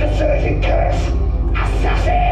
the surgeon curse! Assassin!